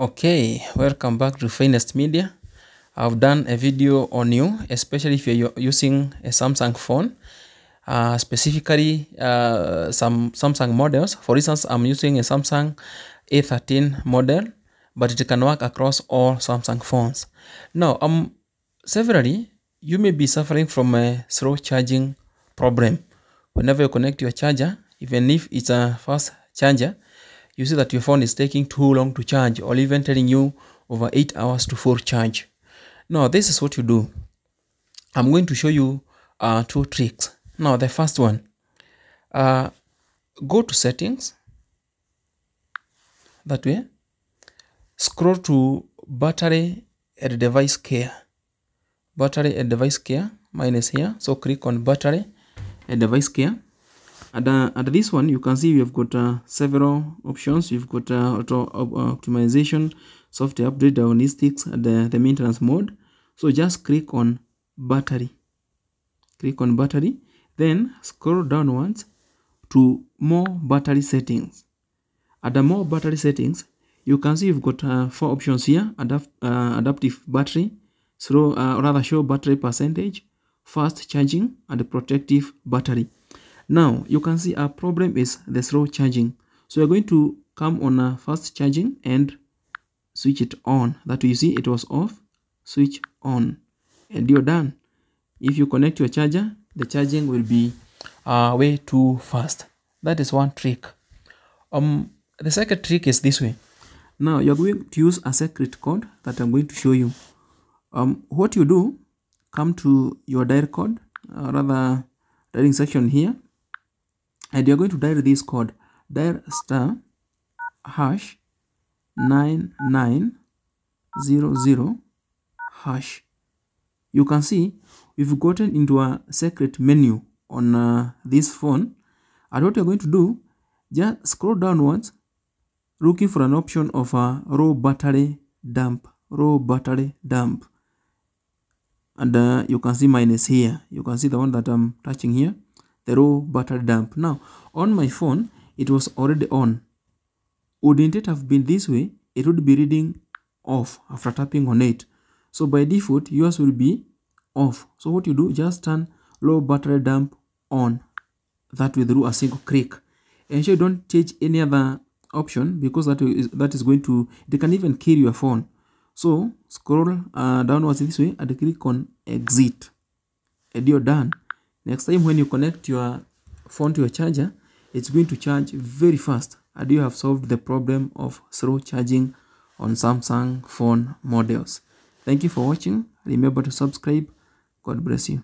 Okay, welcome back to Finest Media. I've done a video on you, especially if you're using a Samsung phone, uh, specifically uh, some Samsung models. For instance, I'm using a Samsung A13 model, but it can work across all Samsung phones. Now, um, severally, you may be suffering from a slow charging problem. Whenever you connect your charger, even if it's a fast charger, you see that your phone is taking too long to charge or even telling you over 8 hours to full charge. Now, this is what you do. I'm going to show you uh, two tricks. Now, the first one, uh, go to settings, that way, scroll to battery and device care. Battery and device care, mine is here, so click on battery and device care and uh, at this one you can see you've got uh, several options. You've got uh, auto uh, optimization software update diagnostics and uh, the maintenance mode. So just click on battery. Click on battery. Then scroll downwards to more battery settings. At the more battery settings you can see you've got uh, four options here. Adapt uh, adaptive battery slow uh, rather show battery percentage fast charging and protective battery now you can see our problem is the slow charging. So we're going to come on a fast charging and switch it on. That you see it was off, switch on and you're done. If you connect your charger, the charging will be uh, way too fast. That is one trick. Um, the second trick is this way. Now you're going to use a secret code that I'm going to show you. Um, what you do, come to your dial code, uh, rather dialing section here, and you're going to dial this code. Dial star hash 9900 hash. You can see we've gotten into a secret menu on uh, this phone. And what you're going to do just scroll downwards looking for an option of a low battery dump low battery dump. And uh, you can see mine is here. You can see the one that i'm touching here the low battery dump. Now, on my phone, it was already on. Wouldn't it have been this way? It would be reading off after tapping on it. So by default, yours will be off. So what you do, just turn low battery dump on. That will do a single click. Ensure you don't change any other option because that is, that is going to, it can even kill your phone. So scroll uh, downwards this way and click on exit. And you're done. Next time when you connect your phone to your charger, it's going to charge very fast and you have solved the problem of slow charging on Samsung phone models. Thank you for watching. Remember to subscribe. God bless you.